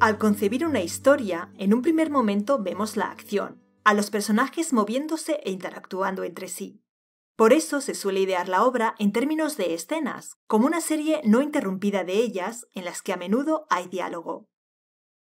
Al concebir una historia, en un primer momento vemos la acción, a los personajes moviéndose e interactuando entre sí. Por eso se suele idear la obra en términos de escenas, como una serie no interrumpida de ellas en las que a menudo hay diálogo.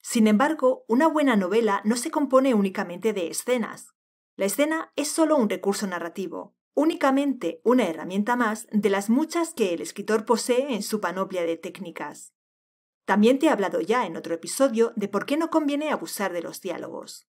Sin embargo, una buena novela no se compone únicamente de escenas. La escena es solo un recurso narrativo, únicamente una herramienta más de las muchas que el escritor posee en su panoplia de técnicas. También te he hablado ya en otro episodio de por qué no conviene abusar de los diálogos.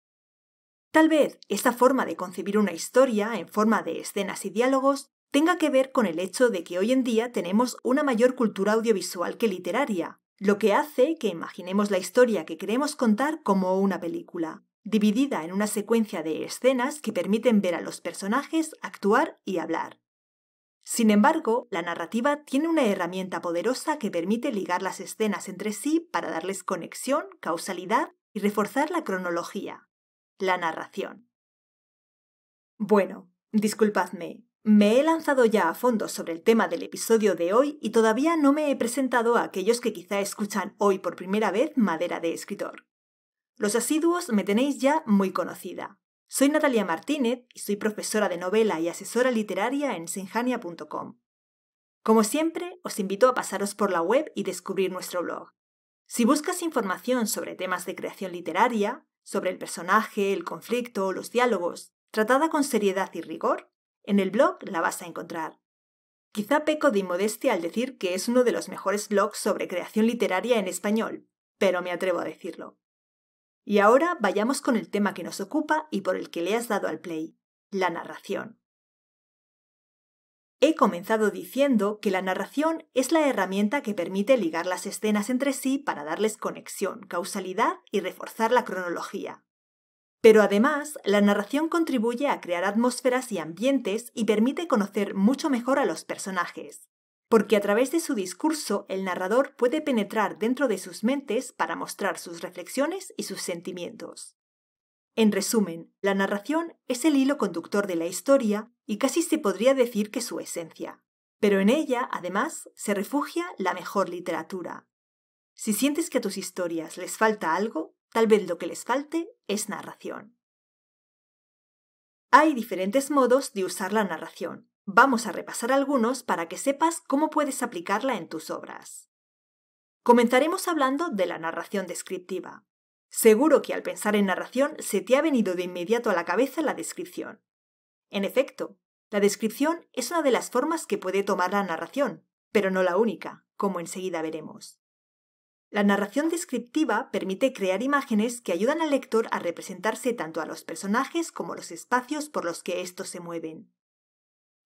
Tal vez esta forma de concebir una historia en forma de escenas y diálogos tenga que ver con el hecho de que hoy en día tenemos una mayor cultura audiovisual que literaria, lo que hace que imaginemos la historia que queremos contar como una película dividida en una secuencia de escenas que permiten ver a los personajes actuar y hablar. Sin embargo, la narrativa tiene una herramienta poderosa que permite ligar las escenas entre sí para darles conexión, causalidad y reforzar la cronología, la narración. Bueno, disculpadme, me he lanzado ya a fondo sobre el tema del episodio de hoy y todavía no me he presentado a aquellos que quizá escuchan hoy por primera vez Madera de Escritor. Los asiduos me tenéis ya muy conocida. Soy Natalia Martínez y soy profesora de novela y asesora literaria en sinjania.com. Como siempre, os invito a pasaros por la web y descubrir nuestro blog. Si buscas información sobre temas de creación literaria, sobre el personaje, el conflicto, los diálogos, tratada con seriedad y rigor, en el blog la vas a encontrar. Quizá peco de inmodestia al decir que es uno de los mejores blogs sobre creación literaria en español, pero me atrevo a decirlo. Y ahora vayamos con el tema que nos ocupa y por el que le has dado al play, la narración. He comenzado diciendo que la narración es la herramienta que permite ligar las escenas entre sí para darles conexión, causalidad y reforzar la cronología. Pero además, la narración contribuye a crear atmósferas y ambientes y permite conocer mucho mejor a los personajes, porque a través de su discurso el narrador puede penetrar dentro de sus mentes para mostrar sus reflexiones y sus sentimientos. En resumen, la narración es el hilo conductor de la historia y casi se podría decir que su esencia. Pero en ella, además, se refugia la mejor literatura. Si sientes que a tus historias les falta algo, tal vez lo que les falte es narración. Hay diferentes modos de usar la narración, Vamos a repasar algunos para que sepas cómo puedes aplicarla en tus obras. Comenzaremos hablando de la narración descriptiva. Seguro que al pensar en narración se te ha venido de inmediato a la cabeza la descripción. En efecto, la descripción es una de las formas que puede tomar la narración, pero no la única, como enseguida veremos. La narración descriptiva permite crear imágenes que ayudan al lector a representarse tanto a los personajes como los espacios por los que estos se mueven.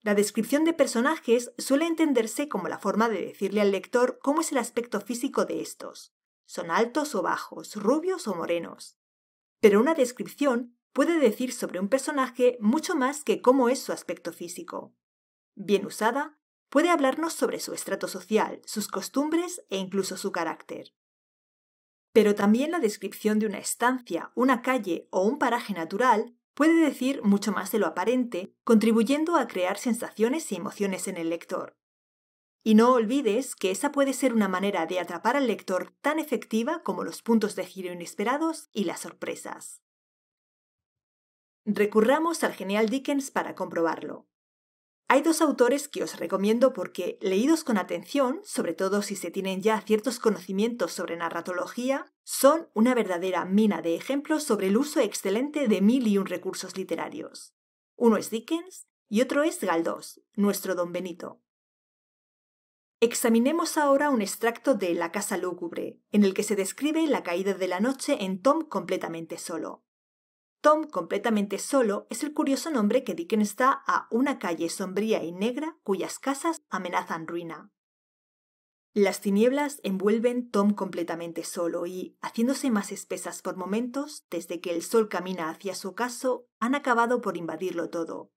La descripción de personajes suele entenderse como la forma de decirle al lector cómo es el aspecto físico de estos. Son altos o bajos, rubios o morenos. Pero una descripción puede decir sobre un personaje mucho más que cómo es su aspecto físico. Bien usada, puede hablarnos sobre su estrato social, sus costumbres e incluso su carácter. Pero también la descripción de una estancia, una calle o un paraje natural puede decir mucho más de lo aparente, contribuyendo a crear sensaciones y emociones en el lector. Y no olvides que esa puede ser una manera de atrapar al lector tan efectiva como los puntos de giro inesperados y las sorpresas. Recurramos al genial Dickens para comprobarlo. Hay dos autores que os recomiendo porque, leídos con atención, sobre todo si se tienen ya ciertos conocimientos sobre narratología, son una verdadera mina de ejemplos sobre el uso excelente de mil y un recursos literarios. Uno es Dickens y otro es Galdós, nuestro don Benito. Examinemos ahora un extracto de La Casa Lúgubre, en el que se describe la caída de la noche en Tom completamente solo. Tom, completamente solo, es el curioso nombre que Dickens da a una calle sombría y negra cuyas casas amenazan ruina. Las tinieblas envuelven Tom completamente solo y, haciéndose más espesas por momentos, desde que el sol camina hacia su ocaso, han acabado por invadirlo todo.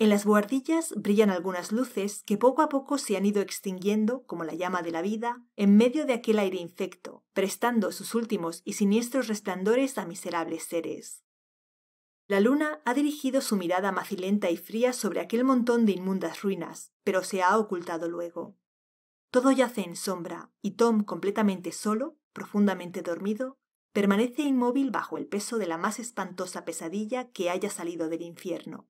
En las buhardillas brillan algunas luces que poco a poco se han ido extinguiendo como la llama de la vida en medio de aquel aire infecto, prestando sus últimos y siniestros resplandores a miserables seres. La luna ha dirigido su mirada macilenta y fría sobre aquel montón de inmundas ruinas, pero se ha ocultado luego. Todo yace en sombra, y Tom, completamente solo, profundamente dormido, permanece inmóvil bajo el peso de la más espantosa pesadilla que haya salido del infierno.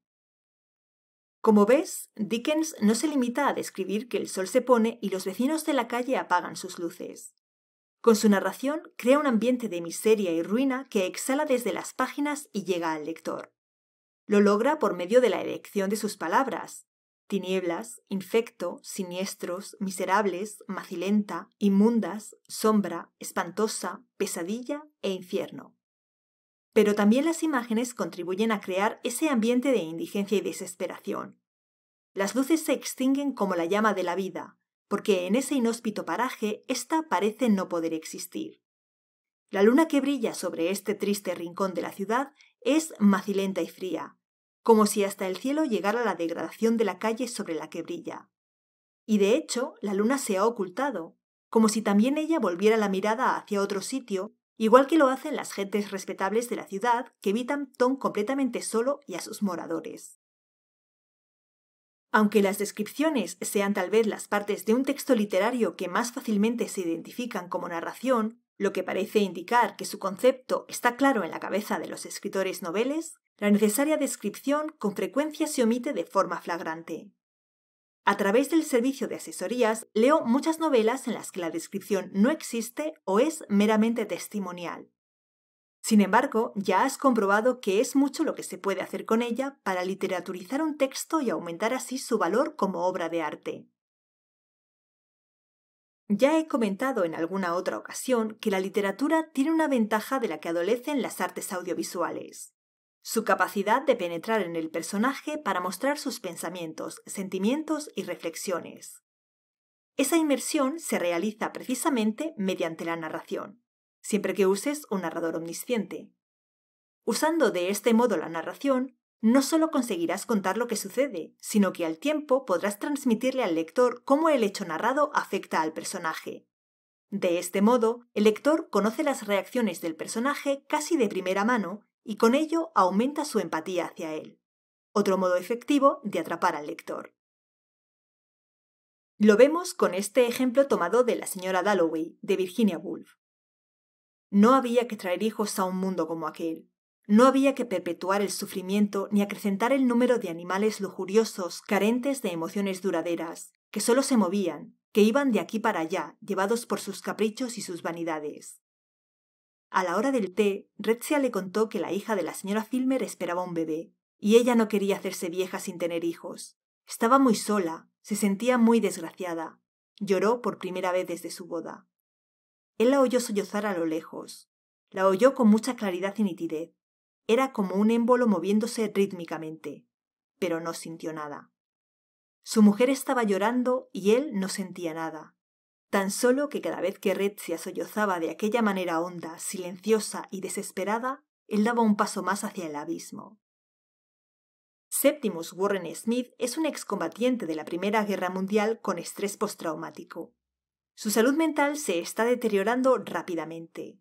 Como ves, Dickens no se limita a describir que el sol se pone y los vecinos de la calle apagan sus luces. Con su narración crea un ambiente de miseria y ruina que exhala desde las páginas y llega al lector. Lo logra por medio de la elección de sus palabras. Tinieblas, infecto, siniestros, miserables, macilenta, inmundas, sombra, espantosa, pesadilla e infierno. Pero también las imágenes contribuyen a crear ese ambiente de indigencia y desesperación. Las luces se extinguen como la llama de la vida, porque en ese inhóspito paraje ésta parece no poder existir. La luna que brilla sobre este triste rincón de la ciudad es macilenta y fría, como si hasta el cielo llegara la degradación de la calle sobre la que brilla. Y de hecho, la luna se ha ocultado, como si también ella volviera la mirada hacia otro sitio igual que lo hacen las gentes respetables de la ciudad que evitan Tom completamente solo y a sus moradores. Aunque las descripciones sean tal vez las partes de un texto literario que más fácilmente se identifican como narración, lo que parece indicar que su concepto está claro en la cabeza de los escritores noveles, la necesaria descripción con frecuencia se omite de forma flagrante. A través del servicio de asesorías leo muchas novelas en las que la descripción no existe o es meramente testimonial. Sin embargo, ya has comprobado que es mucho lo que se puede hacer con ella para literaturizar un texto y aumentar así su valor como obra de arte. Ya he comentado en alguna otra ocasión que la literatura tiene una ventaja de la que adolecen las artes audiovisuales su capacidad de penetrar en el personaje para mostrar sus pensamientos, sentimientos y reflexiones. Esa inmersión se realiza precisamente mediante la narración, siempre que uses un narrador omnisciente. Usando de este modo la narración, no solo conseguirás contar lo que sucede, sino que al tiempo podrás transmitirle al lector cómo el hecho narrado afecta al personaje. De este modo, el lector conoce las reacciones del personaje casi de primera mano y con ello aumenta su empatía hacia él. Otro modo efectivo de atrapar al lector. Lo vemos con este ejemplo tomado de la señora Dalloway, de Virginia Woolf. No había que traer hijos a un mundo como aquel. No había que perpetuar el sufrimiento ni acrecentar el número de animales lujuriosos, carentes de emociones duraderas, que solo se movían, que iban de aquí para allá, llevados por sus caprichos y sus vanidades. A la hora del té, Retzia le contó que la hija de la señora Filmer esperaba un bebé, y ella no quería hacerse vieja sin tener hijos. Estaba muy sola, se sentía muy desgraciada. Lloró por primera vez desde su boda. Él la oyó sollozar a lo lejos. La oyó con mucha claridad y nitidez. Era como un émbolo moviéndose rítmicamente, pero no sintió nada. Su mujer estaba llorando y él no sentía nada tan solo que cada vez que Retzia sollozaba de aquella manera honda, silenciosa y desesperada, él daba un paso más hacia el abismo. Septimus Warren Smith es un excombatiente de la Primera Guerra Mundial con estrés postraumático. Su salud mental se está deteriorando rápidamente.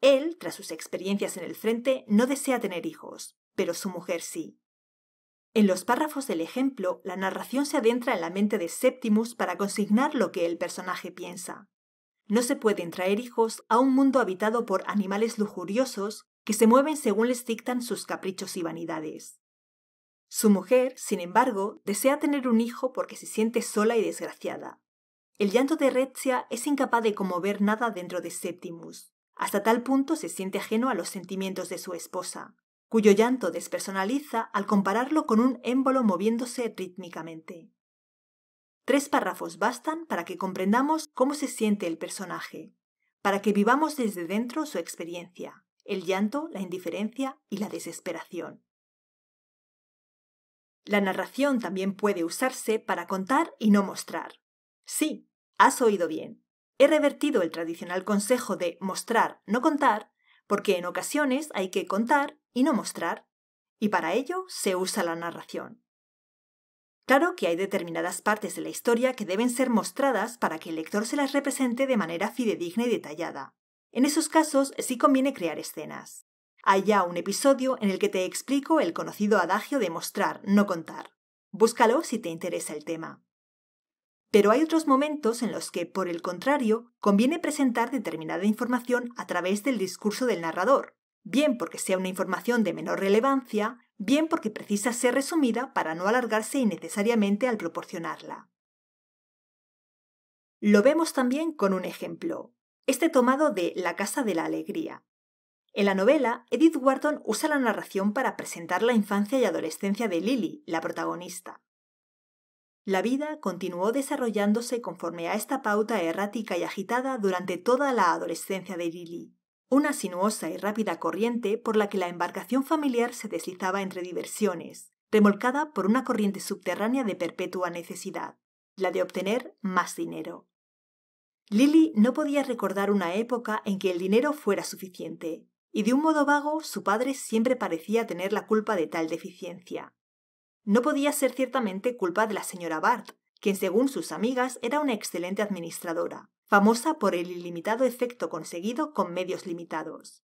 Él, tras sus experiencias en el frente, no desea tener hijos, pero su mujer sí. En los párrafos del ejemplo, la narración se adentra en la mente de Septimus para consignar lo que el personaje piensa. No se pueden traer hijos a un mundo habitado por animales lujuriosos que se mueven según les dictan sus caprichos y vanidades. Su mujer, sin embargo, desea tener un hijo porque se siente sola y desgraciada. El llanto de Retzia es incapaz de conmover nada dentro de Septimus. Hasta tal punto se siente ajeno a los sentimientos de su esposa cuyo llanto despersonaliza al compararlo con un émbolo moviéndose rítmicamente. Tres párrafos bastan para que comprendamos cómo se siente el personaje, para que vivamos desde dentro su experiencia, el llanto, la indiferencia y la desesperación. La narración también puede usarse para contar y no mostrar. Sí, has oído bien. He revertido el tradicional consejo de mostrar, no contar, porque en ocasiones hay que contar y no mostrar, y para ello se usa la narración. Claro que hay determinadas partes de la historia que deben ser mostradas para que el lector se las represente de manera fidedigna y detallada. En esos casos sí conviene crear escenas. Hay ya un episodio en el que te explico el conocido adagio de mostrar, no contar. Búscalo si te interesa el tema. Pero hay otros momentos en los que, por el contrario, conviene presentar determinada información a través del discurso del narrador, bien porque sea una información de menor relevancia, bien porque precisa ser resumida para no alargarse innecesariamente al proporcionarla. Lo vemos también con un ejemplo, este tomado de La Casa de la Alegría. En la novela, Edith Wharton usa la narración para presentar la infancia y adolescencia de Lily, la protagonista. La vida continuó desarrollándose conforme a esta pauta errática y agitada durante toda la adolescencia de Lily, una sinuosa y rápida corriente por la que la embarcación familiar se deslizaba entre diversiones, remolcada por una corriente subterránea de perpetua necesidad, la de obtener más dinero. Lily no podía recordar una época en que el dinero fuera suficiente, y de un modo vago su padre siempre parecía tener la culpa de tal deficiencia. No podía ser ciertamente culpa de la señora Bart, quien según sus amigas era una excelente administradora, famosa por el ilimitado efecto conseguido con medios limitados.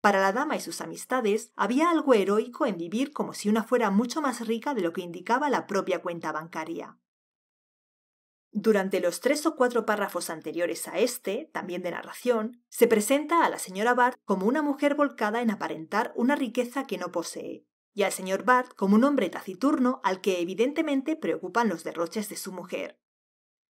Para la dama y sus amistades había algo heroico en vivir como si una fuera mucho más rica de lo que indicaba la propia cuenta bancaria. Durante los tres o cuatro párrafos anteriores a este, también de narración, se presenta a la señora Bart como una mujer volcada en aparentar una riqueza que no posee, y al señor Bart como un hombre taciturno al que evidentemente preocupan los derroches de su mujer.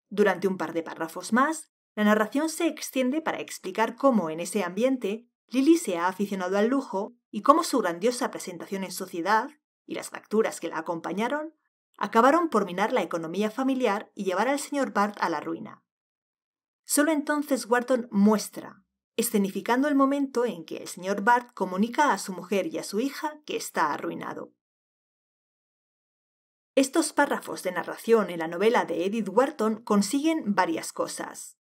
Durante un par de párrafos más, la narración se extiende para explicar cómo en ese ambiente Lily se ha aficionado al lujo y cómo su grandiosa presentación en sociedad y las facturas que la acompañaron acabaron por minar la economía familiar y llevar al señor Bart a la ruina. Solo entonces Wharton muestra, escenificando el momento en que el señor Bart comunica a su mujer y a su hija que está arruinado. Estos párrafos de narración en la novela de Edith Wharton consiguen varias cosas.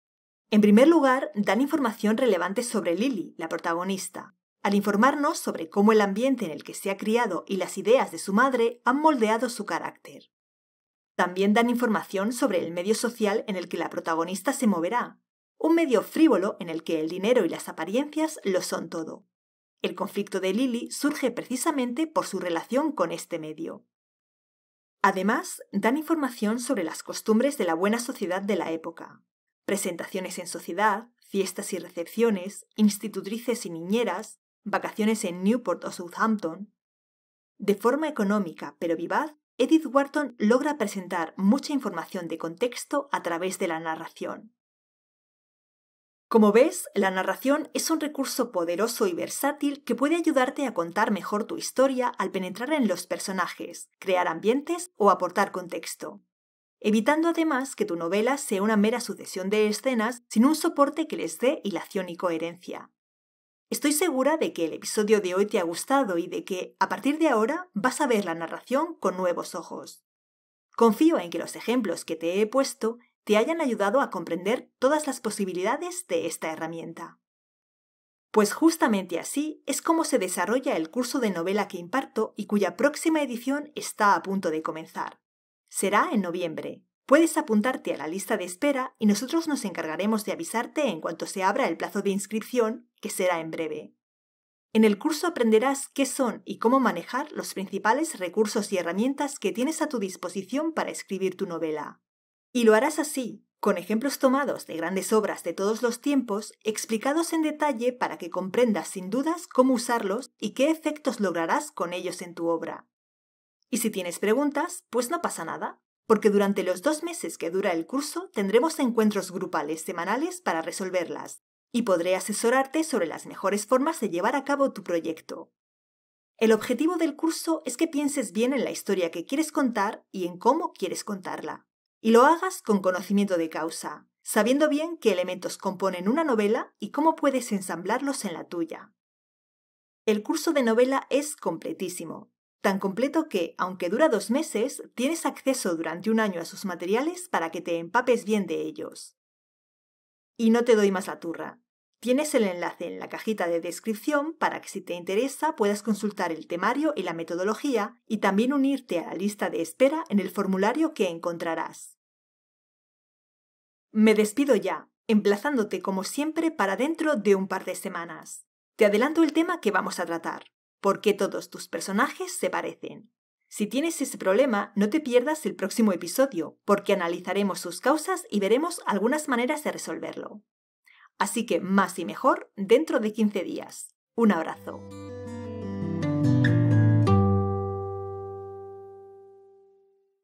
En primer lugar, dan información relevante sobre Lily, la protagonista, al informarnos sobre cómo el ambiente en el que se ha criado y las ideas de su madre han moldeado su carácter. También dan información sobre el medio social en el que la protagonista se moverá, un medio frívolo en el que el dinero y las apariencias lo son todo. El conflicto de Lily surge precisamente por su relación con este medio. Además, dan información sobre las costumbres de la buena sociedad de la época. Presentaciones en sociedad, fiestas y recepciones, institutrices y niñeras, vacaciones en Newport o Southampton. De forma económica pero vivaz, Edith Wharton logra presentar mucha información de contexto a través de la narración. Como ves, la narración es un recurso poderoso y versátil que puede ayudarte a contar mejor tu historia al penetrar en los personajes, crear ambientes o aportar contexto, evitando además que tu novela sea una mera sucesión de escenas sin un soporte que les dé hilación y coherencia. Estoy segura de que el episodio de hoy te ha gustado y de que, a partir de ahora, vas a ver la narración con nuevos ojos. Confío en que los ejemplos que te he puesto te hayan ayudado a comprender todas las posibilidades de esta herramienta. Pues justamente así es como se desarrolla el curso de novela que imparto y cuya próxima edición está a punto de comenzar. Será en noviembre. Puedes apuntarte a la lista de espera y nosotros nos encargaremos de avisarte en cuanto se abra el plazo de inscripción, que será en breve. En el curso aprenderás qué son y cómo manejar los principales recursos y herramientas que tienes a tu disposición para escribir tu novela. Y lo harás así, con ejemplos tomados de grandes obras de todos los tiempos, explicados en detalle para que comprendas sin dudas cómo usarlos y qué efectos lograrás con ellos en tu obra. Y si tienes preguntas, pues no pasa nada, porque durante los dos meses que dura el curso tendremos encuentros grupales semanales para resolverlas, y podré asesorarte sobre las mejores formas de llevar a cabo tu proyecto. El objetivo del curso es que pienses bien en la historia que quieres contar y en cómo quieres contarla y lo hagas con conocimiento de causa, sabiendo bien qué elementos componen una novela y cómo puedes ensamblarlos en la tuya. El curso de novela es completísimo, tan completo que, aunque dura dos meses, tienes acceso durante un año a sus materiales para que te empapes bien de ellos. Y no te doy más la turra. Tienes el enlace en la cajita de descripción para que si te interesa puedas consultar el temario y la metodología y también unirte a la lista de espera en el formulario que encontrarás. Me despido ya, emplazándote como siempre para dentro de un par de semanas. Te adelanto el tema que vamos a tratar, por qué todos tus personajes se parecen. Si tienes ese problema, no te pierdas el próximo episodio, porque analizaremos sus causas y veremos algunas maneras de resolverlo. Así que más y mejor dentro de 15 días. Un abrazo.